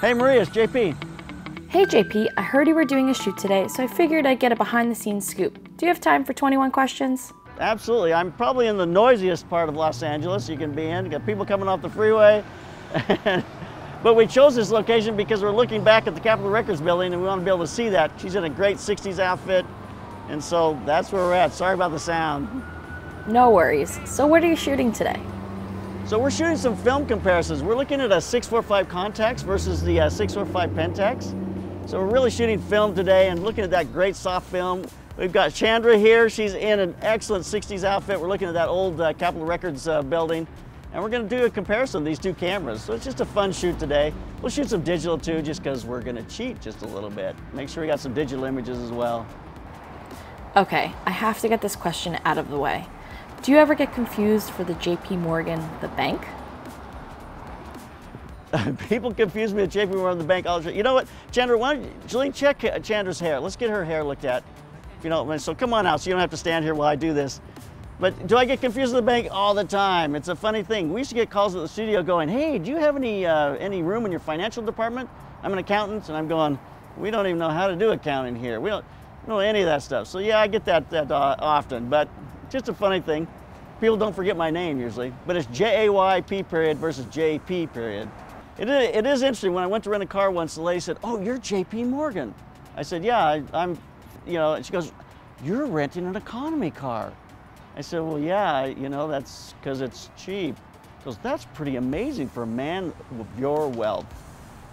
Hey Maria, it's JP. Hey JP, I heard you were doing a shoot today, so I figured I'd get a behind the scenes scoop. Do you have time for 21 questions? Absolutely. I'm probably in the noisiest part of Los Angeles you can be in. You got people coming off the freeway. but we chose this location because we're looking back at the Capitol Records building and we want to be able to see that. She's in a great 60s outfit. And so that's where we're at. Sorry about the sound. No worries. So what are you shooting today? So we're shooting some film comparisons. We're looking at a 645 Contax versus the uh, 645 Pentax. So we're really shooting film today and looking at that great soft film. We've got Chandra here. She's in an excellent 60s outfit. We're looking at that old uh, Capitol Records uh, building. And we're gonna do a comparison of these two cameras. So it's just a fun shoot today. We'll shoot some digital too, just because we're gonna cheat just a little bit. Make sure we got some digital images as well. Okay, I have to get this question out of the way. Do you ever get confused for the JP Morgan, the bank? People confuse me with JP Morgan, the bank. I'll, you know what, Chandra, why don't you, Jolene, check Chandra's hair. Let's get her hair looked at. If you know, so come on out so you don't have to stand here while I do this. But do I get confused with the bank all the time? It's a funny thing. We used to get calls at the studio going, hey, do you have any, uh, any room in your financial department? I'm an accountant, and I'm going, we don't even know how to do accounting here. We don't know any of that stuff. So yeah, I get that, that uh, often, but just a funny thing. People don't forget my name usually, but it's J-A-Y-P period versus J-P period. It is, it is interesting. When I went to rent a car once, the lady said, oh, you're J.P. Morgan. I said, yeah, I, am you know, and she goes, you're renting an economy car. I said, well, yeah, you know, that's because it's cheap. She goes, that's pretty amazing for a man with your wealth.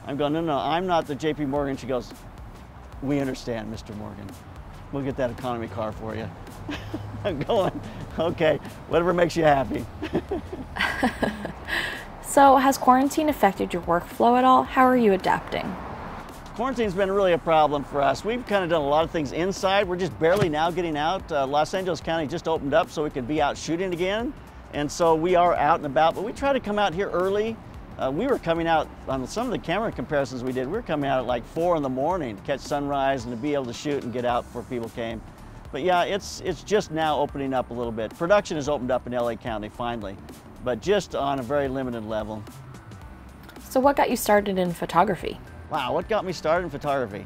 I'm going, no, no, I'm not the J.P. Morgan. She goes, we understand, Mr. Morgan. We'll get that economy car for you. I'm going, okay, whatever makes you happy. so has quarantine affected your workflow at all? How are you adapting? Quarantine's been really a problem for us. We've kind of done a lot of things inside. We're just barely now getting out. Uh, Los Angeles County just opened up so we could be out shooting again. And so we are out and about, but we try to come out here early. Uh, we were coming out on some of the camera comparisons we did, we were coming out at like four in the morning to catch sunrise and to be able to shoot and get out before people came. But yeah, it's, it's just now opening up a little bit. Production has opened up in LA County finally, but just on a very limited level. So what got you started in photography? Wow, what got me started in photography?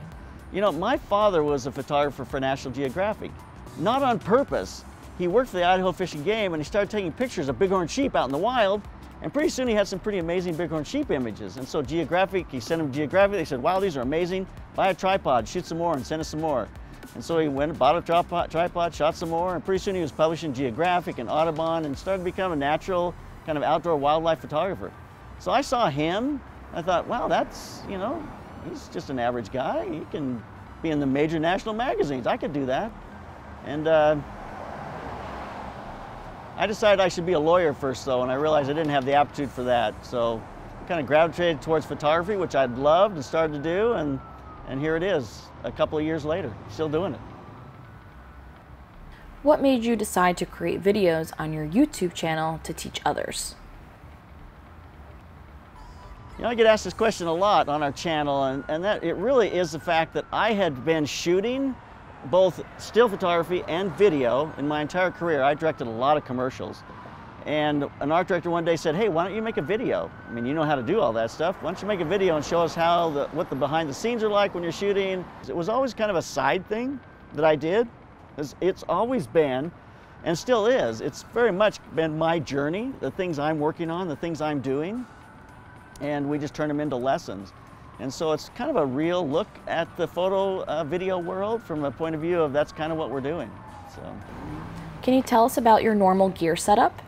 You know, my father was a photographer for National Geographic. Not on purpose. He worked for the Idaho Fish and Game and he started taking pictures of bighorn sheep out in the wild and pretty soon he had some pretty amazing bighorn sheep images. And so Geographic, he sent them Geographic, they said, wow, these are amazing. Buy a tripod, shoot some more and send us some more. And so he went and bought a tripod, tripod, shot some more, and pretty soon he was publishing Geographic and Audubon and started to become a natural kind of outdoor wildlife photographer. So I saw him, I thought, wow, that's, you know, he's just an average guy. He can be in the major national magazines. I could do that. And uh, I decided I should be a lawyer first though, and I realized I didn't have the aptitude for that. So I kind of gravitated towards photography, which I'd loved and started to do, and, and here it is a couple of years later, still doing it. What made you decide to create videos on your YouTube channel to teach others? You know, I get asked this question a lot on our channel, and, and that it really is the fact that I had been shooting both still photography and video in my entire career. I directed a lot of commercials. And an art director one day said, hey, why don't you make a video? I mean, you know how to do all that stuff. Why don't you make a video and show us how the, what the behind the scenes are like when you're shooting? It was always kind of a side thing that I did. It's, it's always been, and still is, it's very much been my journey, the things I'm working on, the things I'm doing, and we just turn them into lessons. And so it's kind of a real look at the photo uh, video world from a point of view of that's kind of what we're doing. So. Can you tell us about your normal gear setup?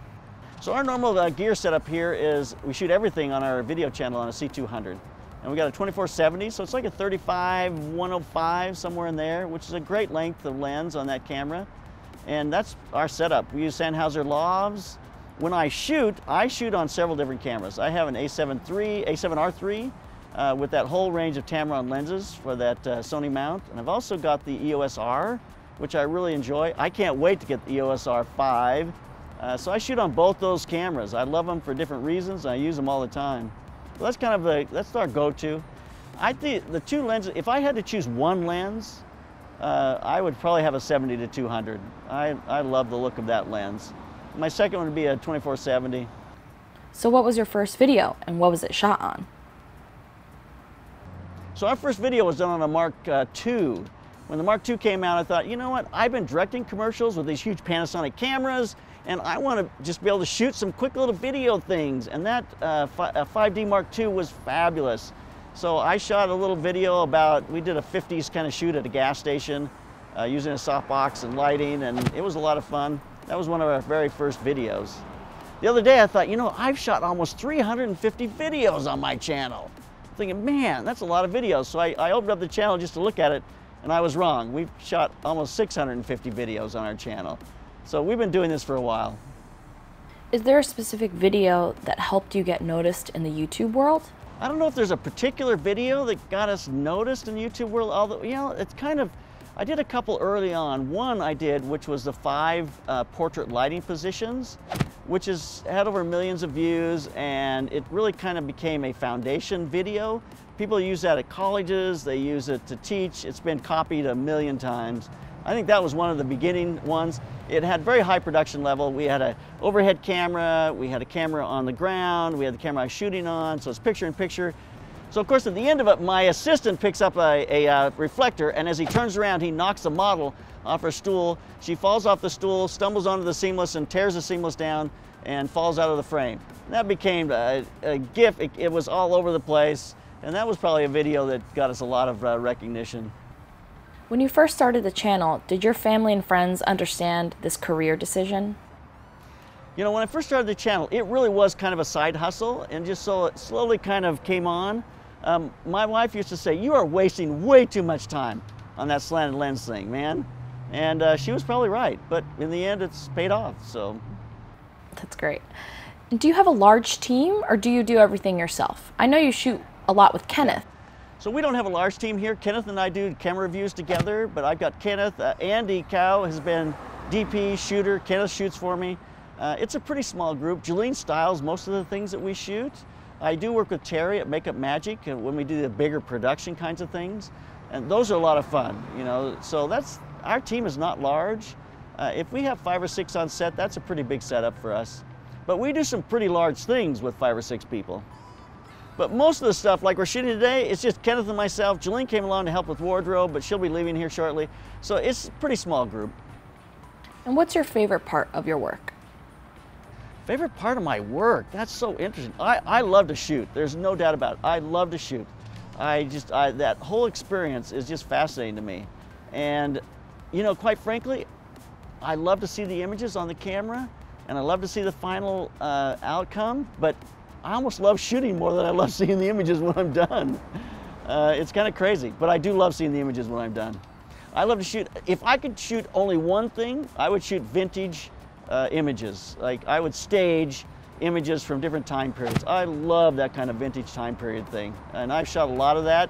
So our normal uh, gear setup here is we shoot everything on our video channel on a C200. And we got a 2470, so it's like a 35, 105, somewhere in there, which is a great length of lens on that camera. And that's our setup. We use Sennheiser Lavs. When I shoot, I shoot on several different cameras. I have an A7 III, A7R3, uh, with that whole range of Tamron lenses for that uh, Sony mount. And I've also got the EOS R, which I really enjoy. I can't wait to get the EOS R5. Uh, so I shoot on both those cameras. I love them for different reasons. I use them all the time. That's kind of the, that's our go-to. I think the two lenses, if I had to choose one lens, uh, I would probably have a 70 to 200. I, I love the look of that lens. My second one would be a 2470. So what was your first video and what was it shot on? So our first video was done on a Mark uh, II. When the Mark II came out, I thought, you know what? I've been directing commercials with these huge Panasonic cameras, and I want to just be able to shoot some quick little video things. And that uh, 5D Mark II was fabulous. So I shot a little video about, we did a 50s kind of shoot at a gas station uh, using a softbox and lighting, and it was a lot of fun. That was one of our very first videos. The other day I thought, you know, I've shot almost 350 videos on my channel. Thinking, man, that's a lot of videos. So I, I opened up the channel just to look at it, and I was wrong. We've shot almost 650 videos on our channel. So we've been doing this for a while. Is there a specific video that helped you get noticed in the YouTube world? I don't know if there's a particular video that got us noticed in the YouTube world, although, you know, it's kind of, I did a couple early on. One I did, which was the five uh, portrait lighting positions, which has had over millions of views, and it really kind of became a foundation video. People use that at colleges, they use it to teach. It's been copied a million times. I think that was one of the beginning ones. It had very high production level. We had an overhead camera, we had a camera on the ground, we had the camera I was shooting on, so it's picture in picture. So of course at the end of it, my assistant picks up a, a uh, reflector and as he turns around, he knocks the model off her stool. She falls off the stool, stumbles onto the seamless and tears the seamless down and falls out of the frame. And that became a, a GIF, it, it, was all over the place. And that was probably a video that got us a lot of uh, recognition. When you first started the channel, did your family and friends understand this career decision? You know, when I first started the channel, it really was kind of a side hustle and just so it slowly kind of came on. Um, my wife used to say, you are wasting way too much time on that slanted lens thing, man. And uh, she was probably right, but in the end, it's paid off, so. That's great. Do you have a large team or do you do everything yourself? I know you shoot a lot with Kenneth. So we don't have a large team here. Kenneth and I do camera reviews together, but I've got Kenneth. Uh, Andy Cow has been DP, shooter. Kenneth shoots for me. Uh, it's a pretty small group. Julene styles most of the things that we shoot. I do work with Terry at Makeup Magic when we do the bigger production kinds of things. And those are a lot of fun, you know. So that's, our team is not large. Uh, if we have five or six on set, that's a pretty big setup for us. But we do some pretty large things with five or six people. But most of the stuff, like we're shooting today, it's just Kenneth and myself. Julene came along to help with wardrobe, but she'll be leaving here shortly. So it's a pretty small group. And what's your favorite part of your work? Favorite part of my work? That's so interesting. I, I love to shoot. There's no doubt about it. I love to shoot. I just, I, that whole experience is just fascinating to me. And, you know, quite frankly, I love to see the images on the camera and I love to see the final uh, outcome, but I almost love shooting more than I love seeing the images when I'm done. Uh, it's kind of crazy, but I do love seeing the images when I'm done. I love to shoot, if I could shoot only one thing, I would shoot vintage uh, images. Like I would stage images from different time periods. I love that kind of vintage time period thing. And I've shot a lot of that.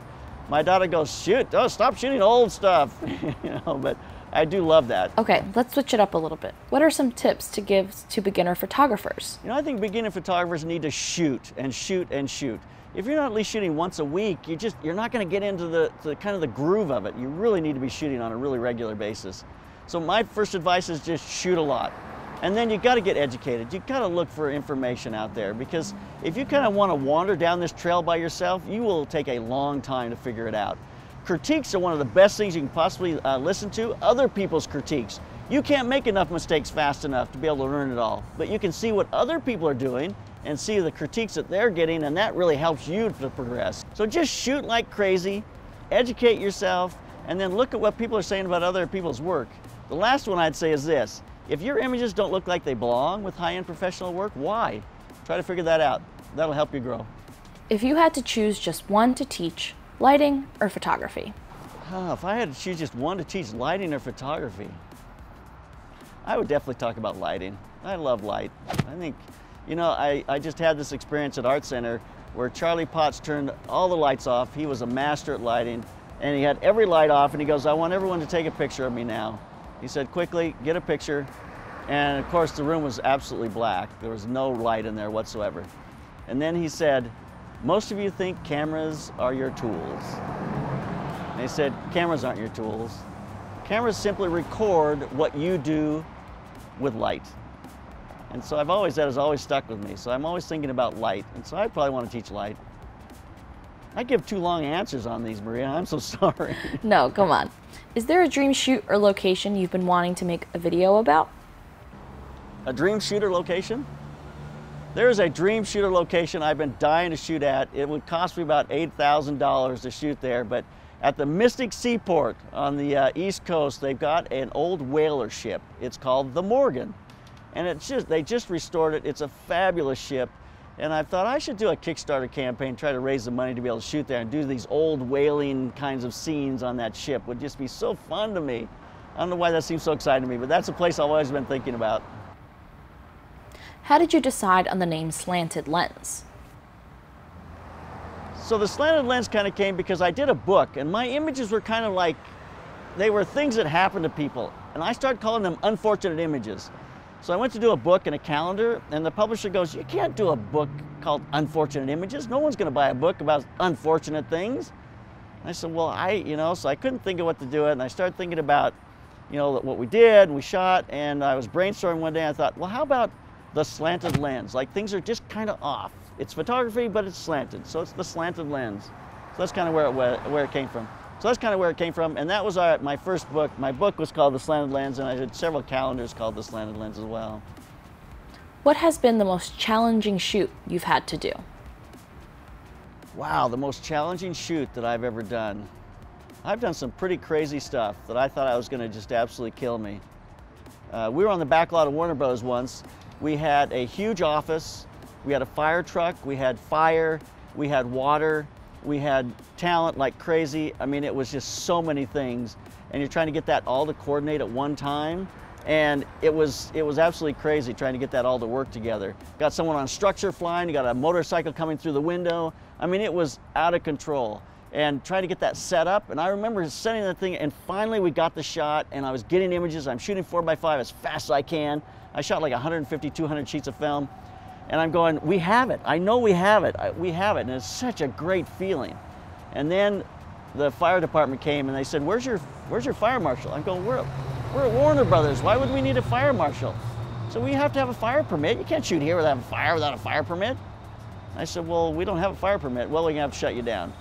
My daughter goes, shoot, oh, stop shooting old stuff. you know, but I do love that. Okay, let's switch it up a little bit. What are some tips to give to beginner photographers? You know, I think beginner photographers need to shoot and shoot and shoot. If you're not at least shooting once a week, you just you're not going to get into the, the kind of the groove of it. You really need to be shooting on a really regular basis. So my first advice is just shoot a lot. And then you got to get educated. You got to look for information out there because if you kind of want to wander down this trail by yourself, you will take a long time to figure it out. Critiques are one of the best things you can possibly uh, listen to, other people's critiques. You can't make enough mistakes fast enough to be able to learn it all, but you can see what other people are doing and see the critiques that they're getting, and that really helps you to progress. So just shoot like crazy, educate yourself, and then look at what people are saying about other people's work. The last one I'd say is this if your images don't look like they belong with high-end professional work, why? Try to figure that out. That'll help you grow. If you had to choose just one to teach, lighting or photography? Oh, if I had to choose just one to teach, lighting or photography, I would definitely talk about lighting. I love light. I think, you know, I, I just had this experience at Art Center where Charlie Potts turned all the lights off. He was a master at lighting and he had every light off and he goes, I want everyone to take a picture of me now. He said, quickly, get a picture. And of course, the room was absolutely black. There was no light in there whatsoever. And then he said, most of you think cameras are your tools. And they said, cameras aren't your tools. Cameras simply record what you do with light. And so I've always, that has always stuck with me. So I'm always thinking about light. And so I probably want to teach light. I give too long answers on these, Maria. I'm so sorry. No, come on. Is there a dream shoot or location you've been wanting to make a video about? A dream shooter location? There is a dream shooter location I've been dying to shoot at. It would cost me about $8,000 to shoot there, but at the Mystic Seaport on the uh, East Coast, they've got an old whaler ship. It's called the Morgan. And it's just, they just restored it. It's a fabulous ship. And I thought I should do a Kickstarter campaign, try to raise the money to be able to shoot there and do these old whaling kinds of scenes on that ship. Would just be so fun to me. I don't know why that seems so exciting to me, but that's a place I've always been thinking about. How did you decide on the name Slanted Lens? So the slanted lens kind of came because I did a book and my images were kind of like, they were things that happened to people. And I started calling them unfortunate images. So I went to do a book and a calendar and the publisher goes, you can't do a book called Unfortunate Images. No one's gonna buy a book about unfortunate things. And I said, well, I, you know, so I couldn't think of what to do it. And I started thinking about, you know, what we did and we shot and I was brainstorming one day. I thought, well, how about the slanted lens? Like things are just kind of off. It's photography, but it's slanted. So it's the slanted lens. So that's kind of where it, where it came from. So that's kind of where it came from. And that was our, my first book. My book was called The Slanted Lens, and I did several calendars called The Slanted Lens as well. What has been the most challenging shoot you've had to do? Wow, the most challenging shoot that I've ever done. I've done some pretty crazy stuff that I thought I was going to just absolutely kill me. Uh, we were on the back lot of Warner Bros. once. We had a huge office we had a fire truck, we had fire, we had water, we had talent like crazy. I mean, it was just so many things. And you're trying to get that all to coordinate at one time. And it was, it was absolutely crazy trying to get that all to work together. Got someone on structure flying, you got a motorcycle coming through the window. I mean, it was out of control. And trying to get that set up. And I remember setting that thing, and finally we got the shot, and I was getting images. I'm shooting 4x5 as fast as I can. I shot like 150, 200 sheets of film. And I'm going, we have it. I know we have it. We have it. And it's such a great feeling. And then the fire department came and they said, where's your, where's your fire marshal? I'm going, we're, we're at Warner Brothers. Why would we need a fire marshal? So we have to have a fire permit. You can't shoot here without a fire, without a fire permit. I said, well, we don't have a fire permit. Well, we're gonna have to shut you down.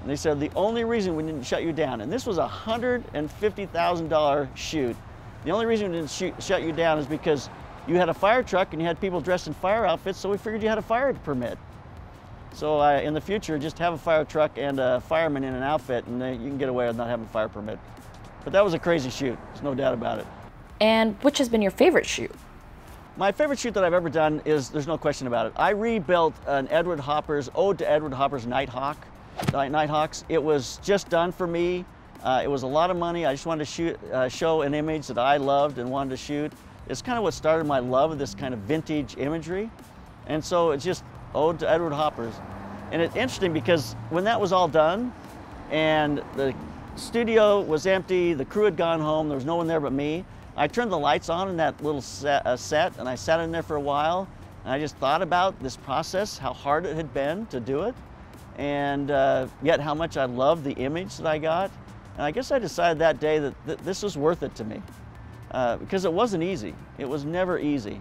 And they said, the only reason we didn't shut you down, and this was a $150,000 shoot, the only reason we didn't shoot, shut you down is because you had a fire truck and you had people dressed in fire outfits, so we figured you had a fire permit. So uh, in the future, just have a fire truck and a fireman in an outfit, and you can get away with not having a fire permit. But that was a crazy shoot, there's no doubt about it. And which has been your favorite shoot? My favorite shoot that I've ever done is, there's no question about it. I rebuilt an Edward Hopper's, Ode to Edward Hopper's Nighthawk, Nighthawks. It was just done for me. Uh, it was a lot of money. I just wanted to shoot, uh, show an image that I loved and wanted to shoot. It's kind of what started my love of this kind of vintage imagery. And so it's just ode to Edward Hopper's. And it's interesting because when that was all done and the studio was empty, the crew had gone home, there was no one there but me, I turned the lights on in that little set, uh, set and I sat in there for a while and I just thought about this process, how hard it had been to do it, and uh, yet how much I loved the image that I got. And I guess I decided that day that th this was worth it to me uh, because it wasn't easy. It was never easy.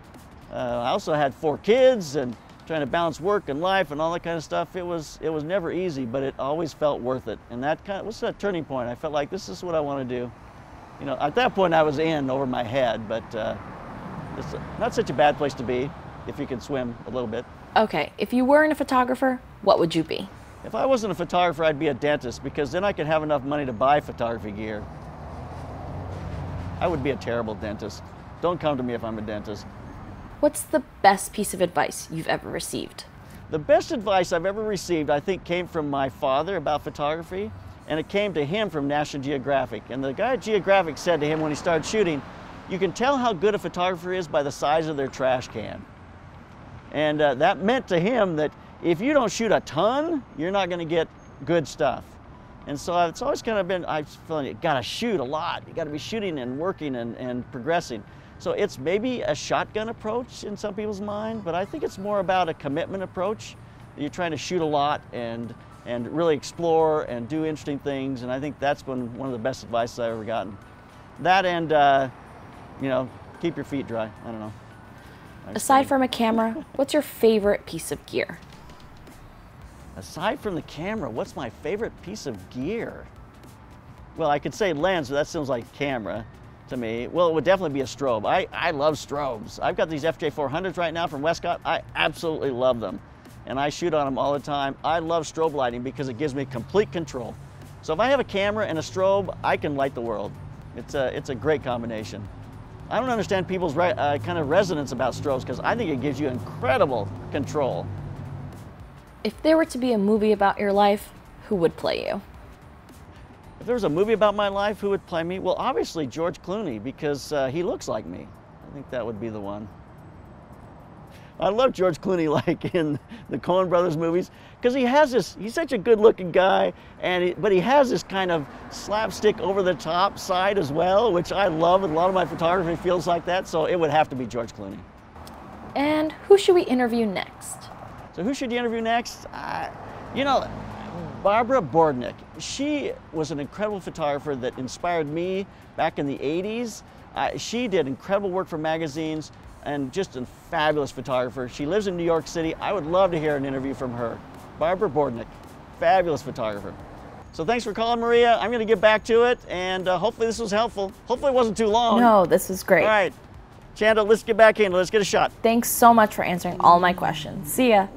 Uh, I also had four kids and trying to balance work and life and all that kind of stuff. It was it was never easy, but it always felt worth it. And that kind of was that turning point. I felt like this is what I want to do. You know, at that point I was in over my head, but uh, it's not such a bad place to be if you can swim a little bit. Okay, if you weren't a photographer, what would you be? If I wasn't a photographer, I'd be a dentist because then I could have enough money to buy photography gear. I would be a terrible dentist. Don't come to me if I'm a dentist. What's the best piece of advice you've ever received? The best advice I've ever received, I think, came from my father about photography, and it came to him from National Geographic. And the guy at Geographic said to him when he started shooting, you can tell how good a photographer is by the size of their trash can. And uh, that meant to him that if you don't shoot a ton, you're not going to get good stuff. And so it's always kind of been, I feel you gotta shoot a lot. You gotta be shooting and working and, and progressing. So it's maybe a shotgun approach in some people's mind, but I think it's more about a commitment approach. You're trying to shoot a lot and, and really explore and do interesting things. And I think that's been one of the best advice I've ever gotten. That and, uh, you know, keep your feet dry. I don't know. Aside from a camera, what's your favorite piece of gear? Aside from the camera, what's my favorite piece of gear? Well, I could say lens, but that sounds like camera to me. Well, it would definitely be a strobe. I, I love strobes. I've got these FJ400s right now from Westcott. I absolutely love them. And I shoot on them all the time. I love strobe lighting because it gives me complete control. So if I have a camera and a strobe, I can light the world. It's a, it's a great combination. I don't understand people's uh, kind of resonance about strobes because I think it gives you incredible control. If there were to be a movie about your life, who would play you? If there was a movie about my life, who would play me? Well, obviously George Clooney because uh, he looks like me. I think that would be the one. I love George Clooney like in the Coen Brothers movies because he has this, he's such a good looking guy, and he, but he has this kind of slapstick over the top side as well, which I love, and a lot of my photography feels like that, so it would have to be George Clooney. And who should we interview next? So who should you interview next? Uh, you know, Barbara Bordnick. She was an incredible photographer that inspired me back in the 80s. Uh, she did incredible work for magazines and just a fabulous photographer. She lives in New York City. I would love to hear an interview from her. Barbara Bordnick, fabulous photographer. So thanks for calling, Maria. I'm going to get back to it, and uh, hopefully this was helpful. Hopefully it wasn't too long. No, this was great. All right. Chandra, let's get back in. Let's get a shot. Thanks so much for answering all my questions. See ya.